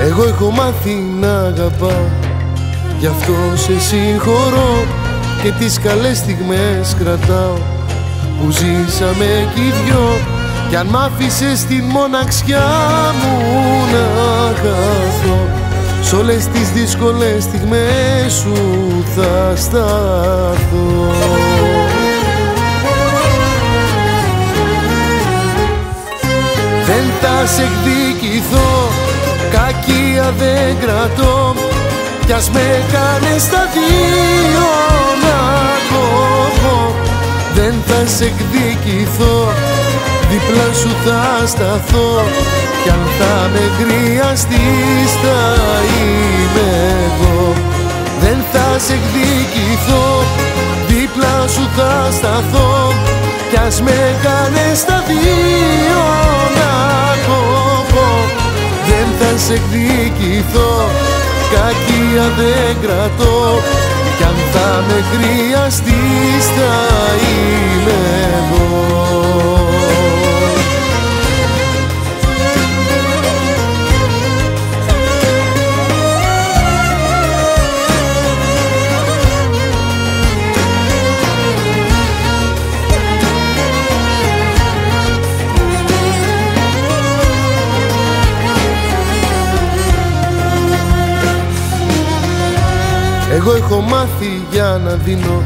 Εγώ έχω μάθει να αγαπάω. Γι' αυτό σε συγχωρώ Και τις καλές στιγμές κρατάω. Που ζήσαμε κι οι δυο Κι αν μ' άφησες στην μοναξιά μου να χαθώ. Σ' όλες τις δύσκολες στιγμές σου θα σταθώ. Δεν θα σε εκδικηθώ κακία δεν κρατώ. Κι ας με κάνεις τα δύο να κόβω. Δεν θα σε εκδικηθώ. Δίπλα σου θα σταθώ. Κι αν θα με χρειαστείς θα είμαι εγώ. Δεν θα σε εκδικηθώ. Δίπλα σου θα σταθώ. Κι ας με κάνεις τα δύο σε εκδικηθώ κακία δεν κρατώ κι αν θα με χρειαστείς θα είμαι εδώ Εγώ έχω μάθει για να δίνω.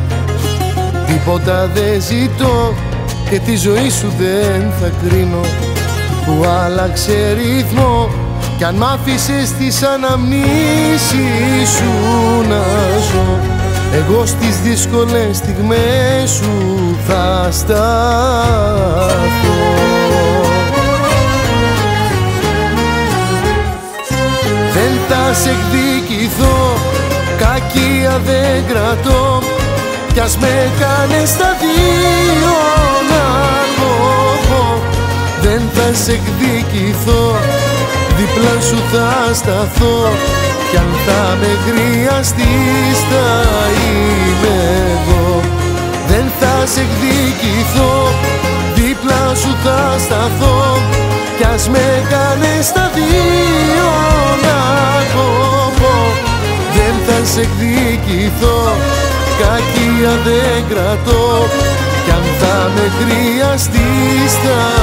Τίποτα δεν ζητώ Και τη ζωή σου δεν θα κρίνω. Που άλλαξε ρυθμό Κι αν μ' άφησες τις αναμνήσεις σου να ζω. Εγώ στις δύσκολες στιγμές σου θα σταθώ. Δεν θα σε εκδικηθώ κακία δεν κρατώ. Κι ας με κάνεις τα δύο να κόβω δεν θα σε εκδικηθώ δίπλα σου θα σταθώ. Κι αν θα με χρειαστείς θα είμαι εγώ. Δεν θα σε εκδικηθώ δίπλα σου θα σταθώ. Κι ας με κάνεις τα δύο θα σε εκδικηθώ. Κακία δεν κρατώ. Κι αν θα με χρειαστείς θα είμαι εγώ